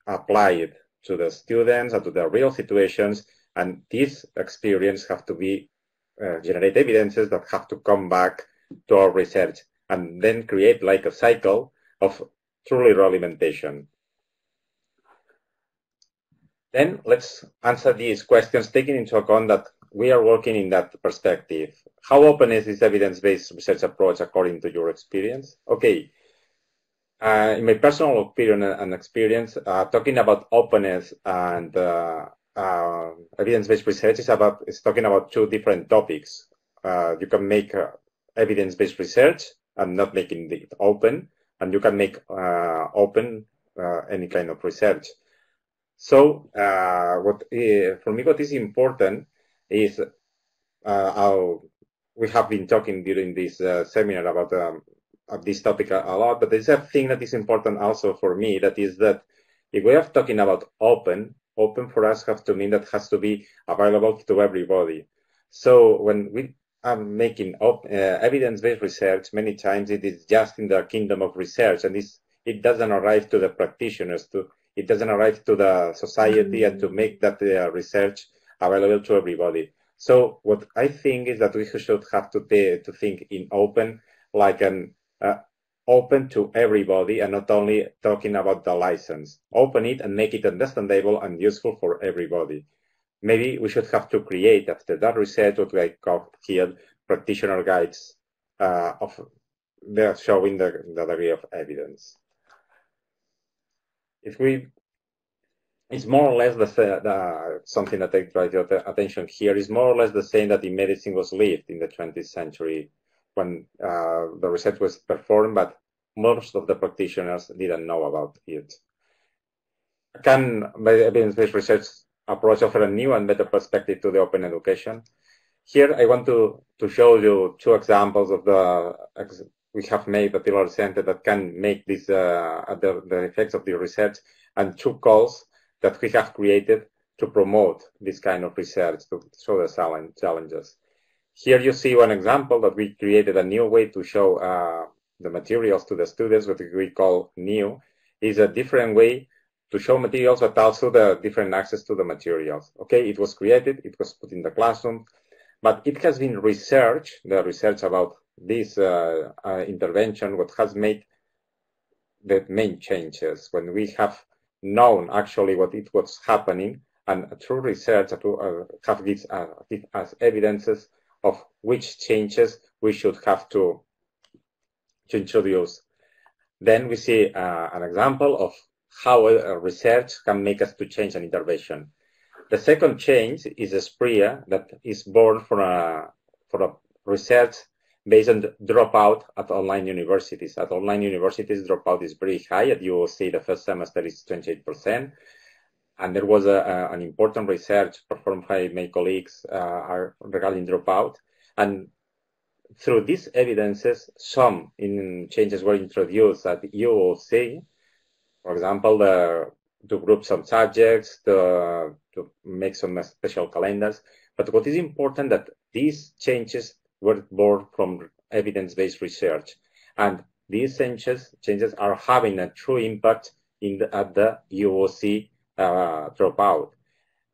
applied to the students and to the real situations, and this experience have to be uh, generate evidences that have to come back to our research and then create like a cycle of truly realimentation. Then let's answer these questions taking into account that we are working in that perspective. How open is this evidence-based research approach according to your experience? Okay. Uh, in my personal opinion and experience, uh, talking about openness and uh, uh, evidence-based research is about is talking about two different topics. uh, you can make uh, evidence-based research and not making it open, and you can make uh, open uh, any kind of research. So, uh, what for me, what is important is how we have been talking during this seminar about um, this topic a lot, but there's a thing that is important also for me. That is that if we are talking about open, open for us has to mean that has to be available to everybody. So when we are making uh, evidence-based research, many times it is just in the kingdom of research, and it doesn't arrive to the practitioners. To it doesn't arrive to the society mm-hmm. and to make that uh, research available to everybody. So what I think is that we should have to to think in open, like an uh, open to everybody and not only talking about the license. Open it and make it understandable and useful for everybody. Maybe we should have to create after that research what we call here practitioner guides uh, of they're showing the, the degree of evidence. If we, it's more or less the, the something that I try to attention here is more or less the same that in medicine was lived in the 20th century when uh, the research was performed, but most of the practitioners didn't know about it. Can evidence-based research approach offer a new and better perspective to the open education? Here, I want to, to show you two examples of the we have made at Tillotson Center that can make this uh, the, the effects of the research and two calls that we have created to promote this kind of research to show the challenges. Here you see one example that we created a new way to show uh, the materials to the students, what we call new, is a different way to show materials, but also the different access to the materials. Okay, it was created, it was put in the classroom, but it has been researched, the research about this uh, uh, intervention, what has made the main changes when we have known actually what it was happening and through research to uh, have uh, give us evidences of which changes we should have to, to introduce. Then we see uh, an example of how research can make us to change an intervention. The second change is a SPRIA that is born from a, for a research based on dropout at online universities. At online universities, dropout is very high. Will see, the first semester is 28%. And there was a, a, an important research performed by my colleagues uh, regarding dropout. And through these evidences, some in changes were introduced will see. For example, the, to group some subjects, to, to make some special calendars. But what is important that these changes were born from evidence-based research. And these changes, changes are having a true impact in the, at the UOC uh, dropout.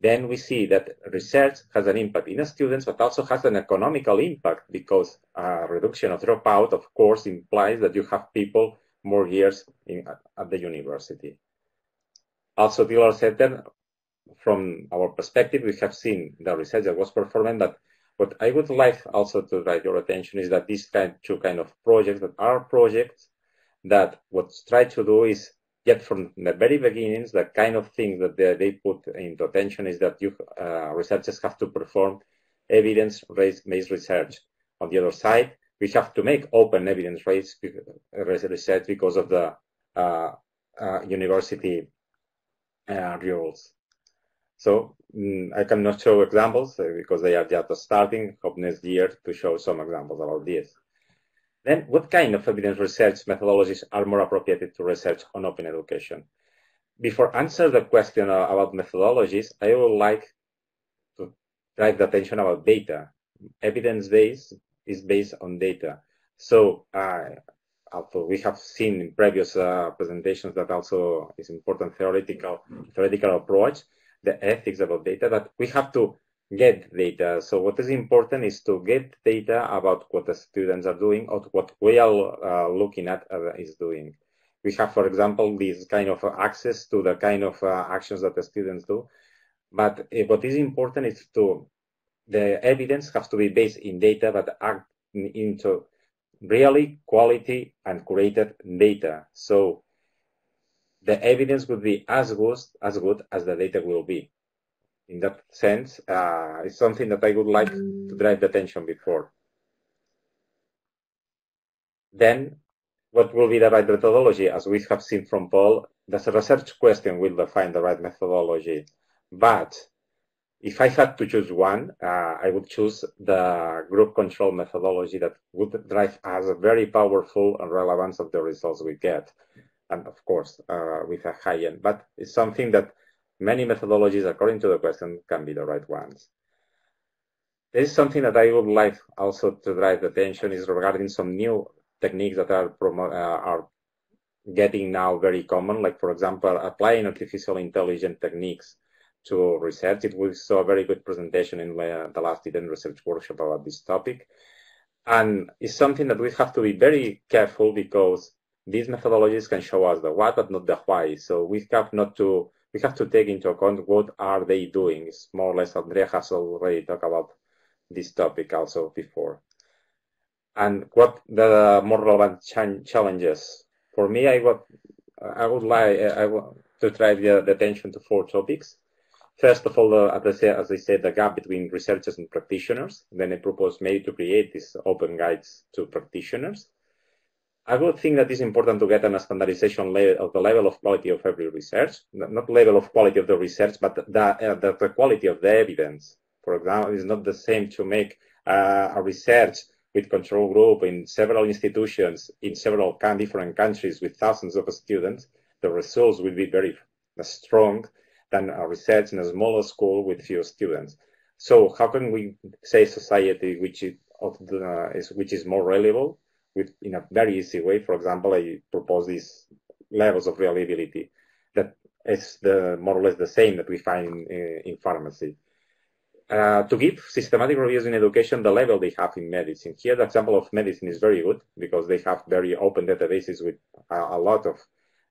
Then we see that research has an impact in students, but also has an economical impact because a reduction of dropout, of course, implies that you have people more years in, at the university. Also, Taylor said that from our perspective, we have seen the research that was performed that what I would like also to draw your attention is that these kind, two kind of projects that are projects that what try to do is get from the very beginnings the kind of things that they, they put into attention is that you uh, researchers have to perform evidence-based research. On the other side, we have to make open evidence-based research because of the uh, uh, university uh, rules. So mm, I cannot show examples uh, because they are just starting. Hope next year to show some examples about this. Then what kind of evidence research methodologies are more appropriate to research on open education? Before answer the question uh, about methodologies, I would like to drive the attention about data. Evidence-based is based on data. So uh, we have seen in previous uh, presentations that also is important theoretical theoretical approach the ethics about data, that we have to get data. So what is important is to get data about what the students are doing or what we are uh, looking at uh, is doing. We have, for example, this kind of access to the kind of uh, actions that the students do. But uh, what is important is to, the evidence has to be based in data, but act into really quality and curated data. So the evidence would be as good as good as the data will be. In that sense, uh, it's something that I would like to drive the attention before. then what will be the right methodology? As we have seen from Paul, the research question will define the right methodology. But if I had to choose one, uh, I would choose the group control methodology that would drive us a very powerful and relevance of the results we get. And of course, uh, with a high end, but it's something that many methodologies, according to the question, can be the right ones. There is something that I would like also to drive attention is regarding some new techniques that are, uh, are getting now very common, like for example, applying artificial intelligence techniques to research. It was a very good presentation in the last Eden research workshop about this topic. And it's something that we have to be very careful because these methodologies can show us the what, but not the why. So we have not to, we have to take into account what are they doing. It's more or less Andrea has already talked about this topic also before. And what the more relevant ch challenges for me, I would, I would like, I want to drive the, the attention to four topics. First of all, as, I said, as I said, the gap between researchers and practitioners. Then I propose maybe to create these open guides to practitioners. I would think that it's important to get a standardization of the level of quality of every research, not level of quality of the research, but the, uh, the, the, quality of the evidence. For example, it's not the same to make uh, a research with control group in several institutions in several different countries with thousands of students. The results will be very strong than a research in a smaller school with few students. So how can we say society which is, the, is, which is more reliable with in a very easy way? For example, I propose these levels of reliability that is the more or less the same that we find in, in pharmacy. Uh, to give systematic reviews in education the level they have in medicine. Here, the example of medicine is very good because they have very open databases with a, a lot of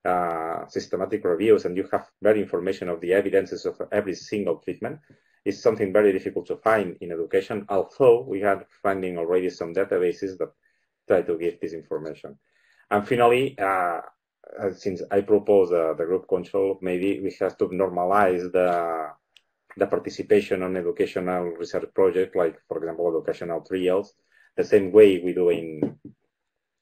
uh, systematic reviews and you have very information of the evidences of every single treatment It's something very difficult to find in education, although we had finding already some databases that try to give this information. And finally, uh, uh, since I propose uh, the group control, maybe we have to normalize the the participation on educational research project, like for example, educational trials, the same way we do in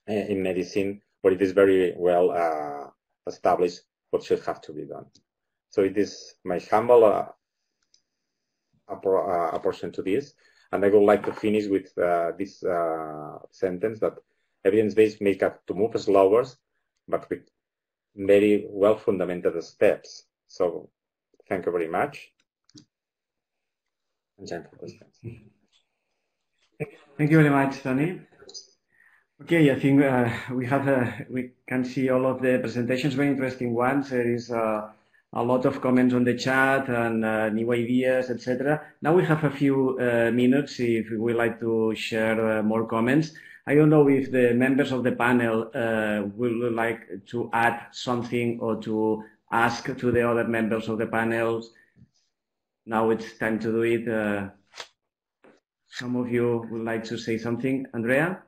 in medicine, where it is very well uh, establish what should have to be done. So it is my humble uh, uh, approach to this. And I would like to finish with uh, this uh, sentence that evidence-based make up to move slower, but with very well fundamented steps. So thank you very much. Thank you very much, Tony. Okay, I think uh, we have uh, we can see all of the presentations, very interesting ones. There is uh, a lot of comments on the chat and uh, new ideas, etc. Now we have a few uh, minutes if we would like to share uh, more comments. I don't know if the members of the panel will like to add something or to ask to the other members of the panels. Now it's time to do it. some of you would like to say something. Andrea?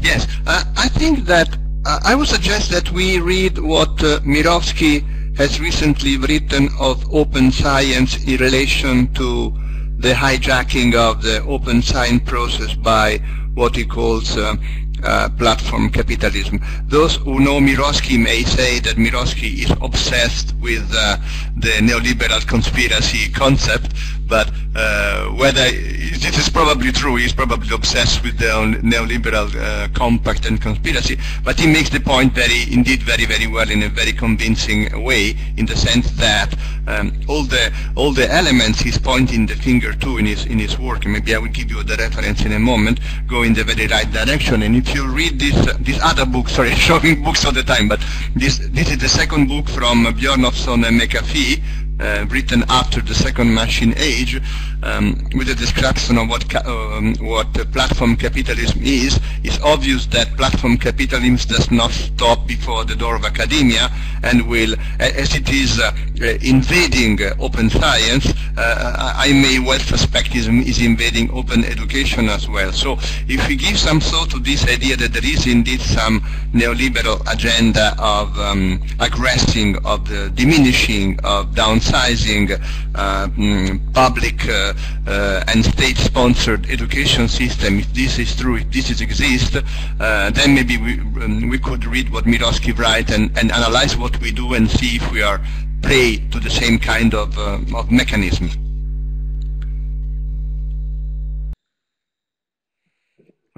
Yes, uh, I think that uh, I would suggest that we read what uh, Mirowski has recently written of open science in relation to the hijacking of the open science process by what he calls uh, uh, platform capitalism. Those who know Mirowski may say that Mirowski is obsessed with uh, the neoliberal conspiracy concept, but uh, whether this is probably true, he's probably obsessed with the neoliberal uh, compact and conspiracy, but he makes the point very, indeed very, very well in a very convincing way, in the sense that um, all the all the elements he's pointing the finger to in his in his work, and maybe I will give you the reference in a moment, go in the very right direction. And if you read this uh, this other book, sorry, showing books all the time, but this this is the second book from Brynjolfsson and McAfee, uh, written after the second machine age, um, with a description of what um, what platform capitalism is, it's obvious that platform capitalism does not stop before the door of academia and will, as it is uh, uh invading open science, uh, I may well suspect is, is invading open education as well. So if we give some thought to this idea that there is indeed some neoliberal agenda of um, aggressing, of the diminishing of down emphasizing uh, mm, public uh, uh, and state-sponsored education system, if this is true, if this exists, then maybe we, um, we could read what Mirowski writes and, and analyze what we do and see if we are prey to the same kind of, of mechanism.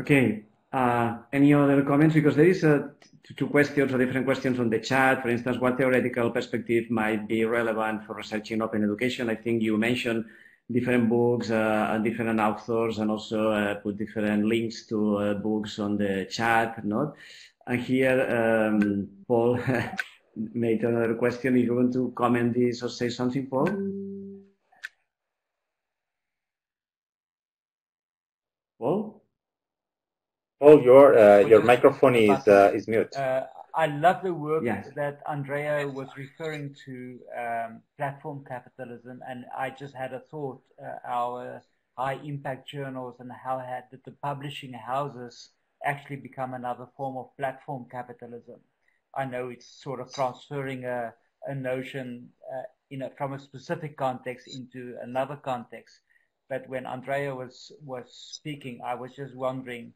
Okay. Uh, any other comments? Because there is a two questions or different questions on the chat. For instance, what theoretical perspective might be relevant for researching open education? I think you mentioned different books uh, and different authors and also uh, put different links to uh, books on the chat, not? And here, um, Paul made another question. If you want to comment this or say something? Paul? Oh, your uh, your microphone is uh, is mute. Uh, I love the work yes. that Andrea was referring to um, platform capitalism, and I just had a thought: uh, our high impact journals and how had the publishing houses actually become another form of platform capitalism. I know it's sort of transferring a, a notion, uh, you know, from a specific context into another context. But when Andrea was was speaking, I was just wondering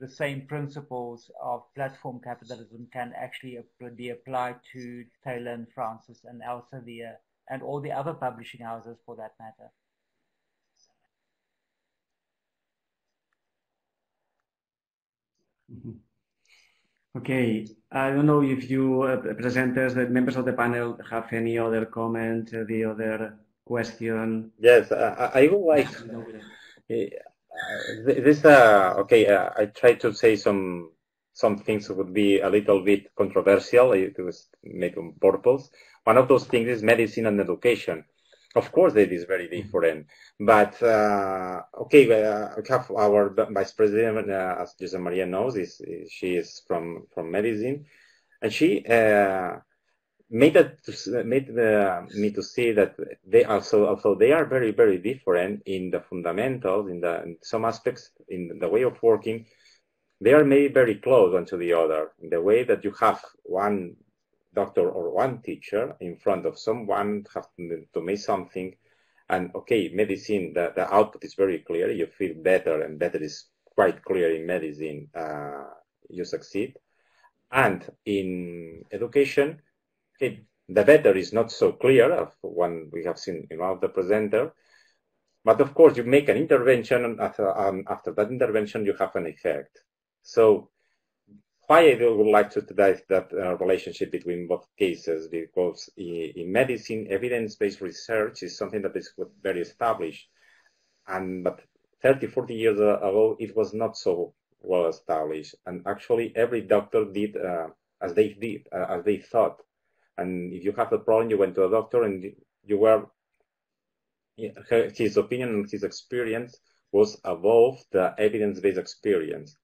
the same principles of platform capitalism can actually be applied to Taylor and Francis and Elsevier and all the other publishing houses for that matter. Mm-hmm. Okay, I don't know if you uh, presenters, the members of the panel, have any other comment, uh, the other question. Yes, I, I would like. Uh, this uh, okay. Uh, I try to say some some things would be a little bit controversial. It was made on purpose. One of those things is medicine and education. Of course, it is very mm-hmm. different. But uh, okay, uh, we have our vice president, uh, as Josep Maria knows, is, is, she is from from medicine, and she made that made the, me to see that they also they are very very different in the fundamentals in the in some aspects in the way of working. They are made very close one to the other. In the way that you have one doctor or one teacher in front of someone have to make something and okay medicine the, the output is very clear you feel better and better is quite clear in medicine uh, you succeed. And in education it, the better is not so clear of one we have seen in one of the presenter. But of course, you make an intervention, and after, um, after that intervention, you have an effect. So why I would like to study that uh, relationship between both cases, because in, in medicine, evidence-based research is something that is very established. And but 30, 40 years ago, it was not so well established. And actually, every doctor did uh, as they did, uh, as they thought. And if you have a problem, you went to a doctor and you were, his opinion and his experience was above the evidence-based experience.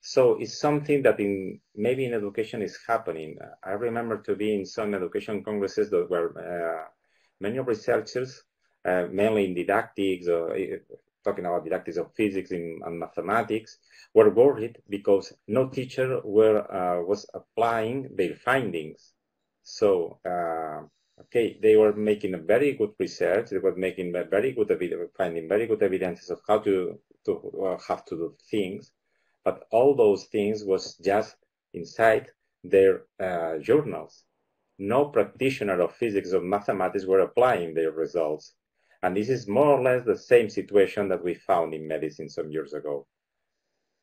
So it's something that in maybe in education is happening. I remember to be in some education congresses that were uh, many of researchers, uh, mainly in didactics, or uh, talking about didactics of physics in, and mathematics, were worried because no teacher were uh, was applying their findings so, uh, okay, they were making a very good research. They were making very good finding very good evidences of how to to uh, have to do things, but all those things was just inside their uh, journals. No practitioner of physics or mathematics were applying their results. And this is more or less the same situation that we found in medicine some years ago.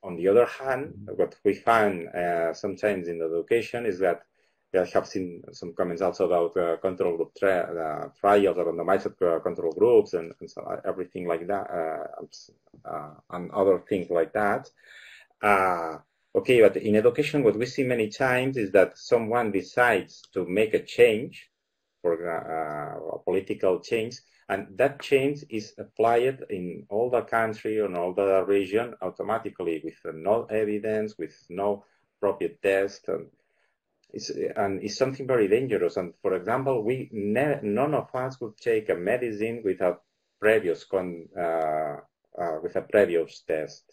On the other hand, what we find uh, sometimes in education is that I have seen some comments also about uh, control group uh, trials, randomized uh, control groups, and, and so everything like that, uh, uh, and other things like that. Uh, okay, but in education, what we see many times is that someone decides to make a change for a political change, and that change is applied in all the country and all the region automatically with no evidence, with no appropriate test. And, and it's something very dangerous. And for example, we none of us would take a medicine without previous con, uh, uh, with a previous test.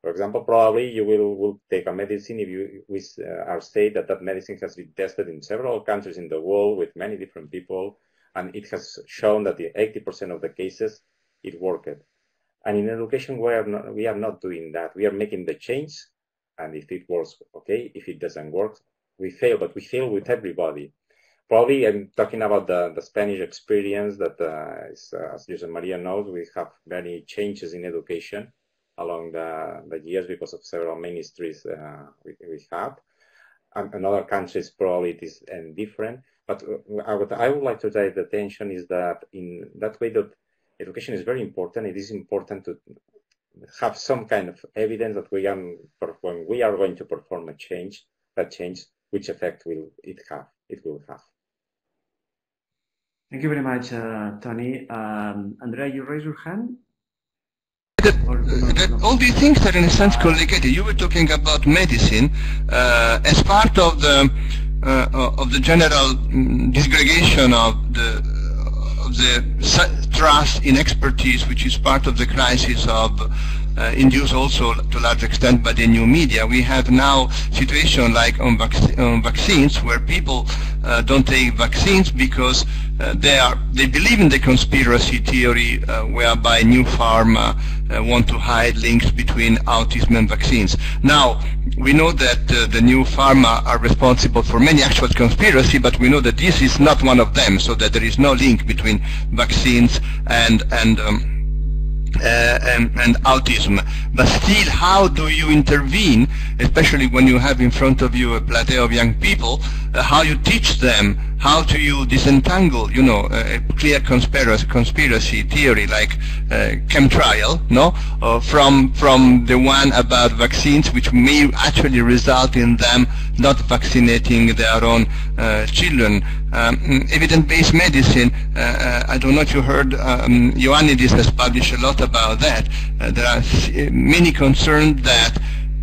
For example, probably you will, will take a medicine if you we, uh, are say that that medicine has been tested in several countries in the world with many different people, and it has shown that in 80% of the cases it worked. And in education, we are not, we are not doing that. We are making the change, and if it works, okay. If it doesn't work, we fail, but we fail with everybody. Probably I'm talking about the, the Spanish experience that, uh, is, uh, as Josep Maria knows, we have many changes in education along the, the years because of several ministries uh, we, we have. And in other countries, probably it is uh, different. But uh, what I would like to take the attention is that in that way that education is very important. It is important to have some kind of evidence that we can, when we are going to perform a change, that change, which effect will it have? It will have. Thank you very much, uh, Tony. Um, Andrea, you raise your hand? That, all these things are in a sense collocated. You were talking about medicine uh, as part of the uh, of the general mm, disgregation of the of the trust in expertise, which is part of the crisis of uh, induced also to large extent by the new media. We have now situation like on, vac on vaccines where people uh, don't take vaccines because uh, they are they believe in the conspiracy theory uh, whereby new pharma uh, want to hide links between autism and vaccines. Now we know that uh, the new pharma are responsible for many actual conspiracy, but we know that this is not one of them, so that there is no link between vaccines and and um, and, and, autism. But still, how do you intervene, especially when you have in front of you a plateau of young people, uh, how you teach them, how do you disentangle, you know, a clear conspiracy, conspiracy theory like uh, chemtrail, no, uh, from from the one about vaccines, which may actually result in them not vaccinating their own uh, children. Um, evidence-based medicine, uh, uh, I don't know if you heard, um, Ioannidis has published a lot about that. Uh, there are many concerns that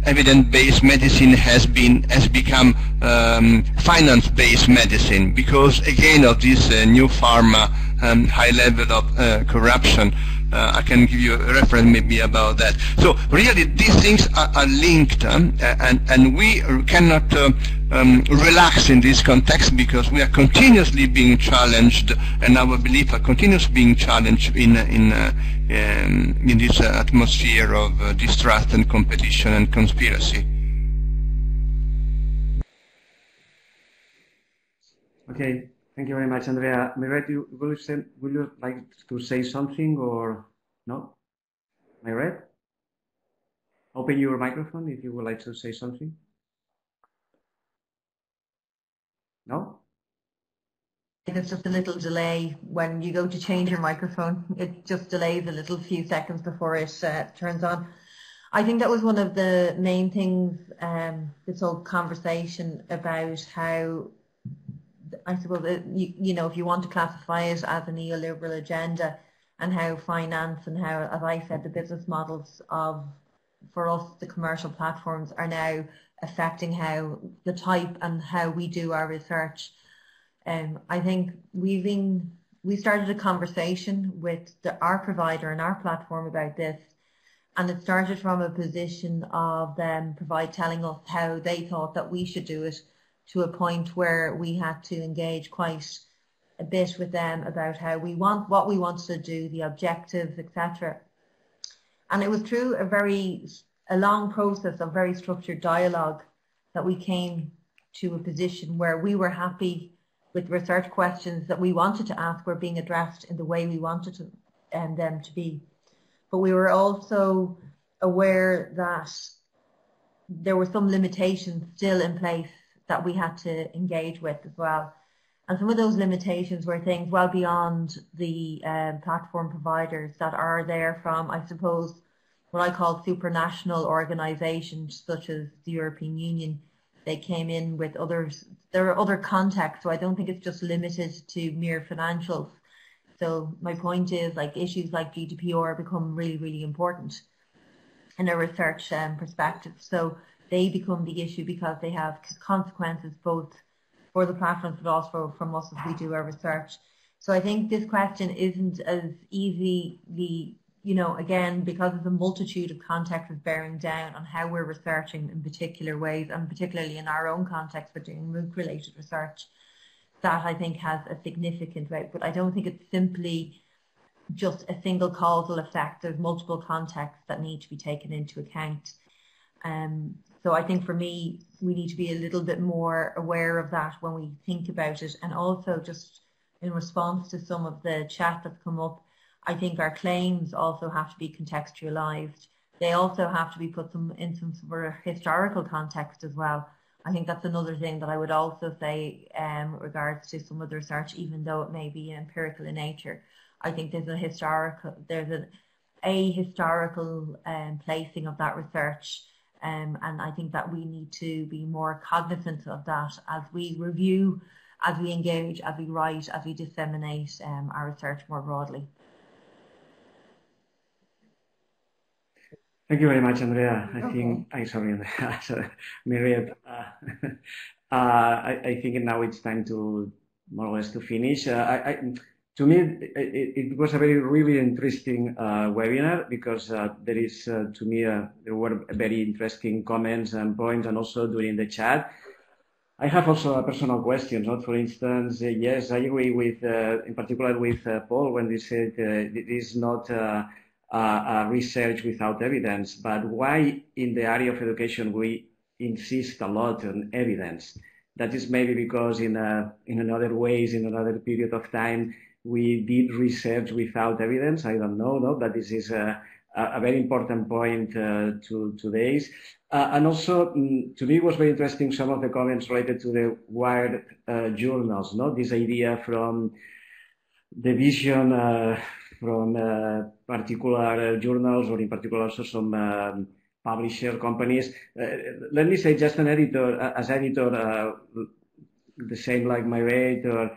evidence-based medicine has been has become um, finance-based medicine because again of this uh, new pharma um, high level of uh, corruption. Uh, I can give you a reference maybe about that. So really these things are, are linked um, and, and we cannot uh, um, relax in this context because we are continuously being challenged and our beliefs are continuously being challenged in, in, uh, um, in this uh, atmosphere of uh, distrust and competition and conspiracy. Okay, Thank you very much, Andrea. Mairead, you, will, you you like to say something or no? Mairead? Open your microphone if you would like to say something. No? There's just a little delay when you go to change your microphone. It just delays a little few seconds before it uh, turns on. I think that was one of the main things, um, this whole conversation about how I suppose, uh, you, you know, if you want to classify it as a neoliberal agenda and how finance and how, as I said, the business models of, for us, the commercial platforms are now affecting how the type and how we do our research. Um, I think we've been, we started a conversation with the, our provider and our platform about this and it started from a position of them provide telling us how they thought that we should do it to a point where we had to engage quite a bit with them about how we want what we wanted to do, the objectives, etc. And it was through a very a long process of very structured dialogue that we came to a position where we were happy with research questions that we wanted to ask were being addressed in the way we wanted to, um, them to be. But we were also aware that there were some limitations still in place that we had to engage with as well. And some of those limitations were things well beyond the um, platform providers that are there from, I suppose, what I call supranational organisations such as the European Union. They came in with others. There are other contexts, so I don't think it's just limited to mere financials. So my point is, like issues like GDPR become really, really important in a research um, perspective. So they become the issue because they have consequences both for the platforms but also from us as we do our research. So I think this question isn't as easily, you know, again, because of the multitude of contexts bearing down on how we're researching in particular ways and particularly in our own context for doing MOOC related research that I think has a significant weight, but I don't think it's simply just a single causal effect. There's multiple contexts that need to be taken into account. Um, so I think for me, we need to be a little bit more aware of that when we think about it. And also just in response to some of the chat that's come up, I think our claims also have to be contextualized. They also have to be put some in some sort of historical context as well. I think that's another thing that I would also say um, regards to some of the research, even though it may be empirical in nature. I think there's a historical, there's a, a historical um, placing of that research. Um, and I think that we need to be more cognizant of that as we review, as we engage, as we write, as we disseminate um, our research more broadly. Thank you very much, Andrea. I think, I'm sorry, Andrea, sorry, Miriam. Uh, uh, I, I, think now it's time to more or less to finish. Uh, I, I, to me, it, it, was a very really interesting uh, webinar because uh, there is, uh, to me, there were very interesting comments and points, and also during the chat. I have also a personal question. Not for instance, yes, I agree with, in particular, with Paul when he said it is not uh, research without evidence. But why in the area of education we insist a lot on evidence? That is maybe because in, a, in another ways, in another period of time, we did research without evidence. I don't know, no, but this is a, a very important point uh, to today's. Uh, and also, mm, to me, was very interesting some of the comments related to the wired uh, journals, no? This idea from the vision uh, from uh, particular journals or in particular also some um, publisher companies. Uh, let me say just an editor, as editor, the same like my editor,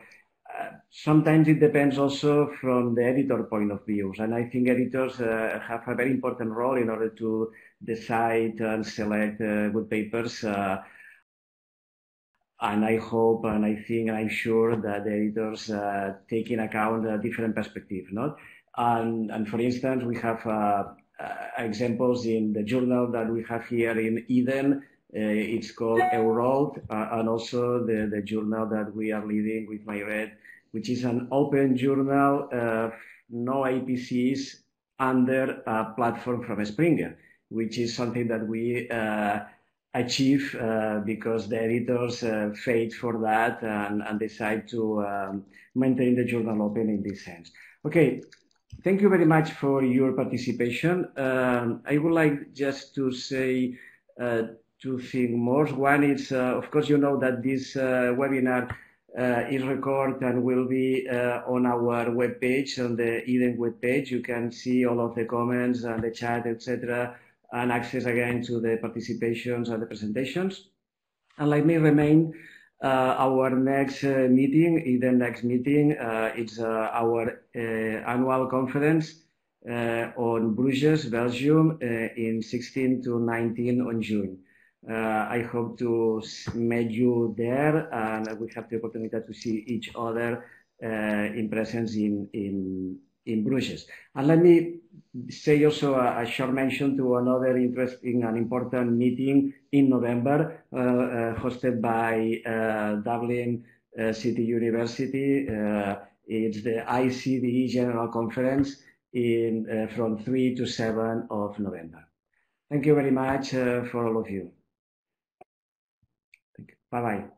sometimes it depends also from the editor point of views. And I think editors uh, have a very important role in order to decide and select uh, good papers. Uh, and I hope and I think I'm sure that the editors uh, take in account a different perspective. Not? And, and for instance, we have uh, uh, examples in the journal that we have here in Eden. Uh, it's called Europe, uh, and also the, the journal that we are leading with Mairead, which is an open journal, uh, no APCs under a platform from Springer, which is something that we uh, achieve uh, because the editors uh, for that and, and decide to um, maintain the journal open in this sense. Okay, thank you very much for your participation. Um, I would like just to say uh, two things more. One is, uh, of course, you know that this uh, webinar is recorded and will be on our webpage, on the Eden webpage. You can see all of the comments and the chat, etc and access again to the participations and the presentations. And let me remain uh, our next uh, meeting, the next meeting, uh, it's uh, our uh, annual conference uh, on Bruges, Belgium, in 16 to 19 on June. I hope to meet you there and we have the opportunity to see each other in presence in, in, in Bruges. And let me say also a, a, short mention to another interesting and important meeting in November, uh, uh, hosted by uh, Dublin uh, City University. Uh, it's the ICDE General Conference in, uh, from 3 to 7 of November. Thank you very much for all of you. 拜拜。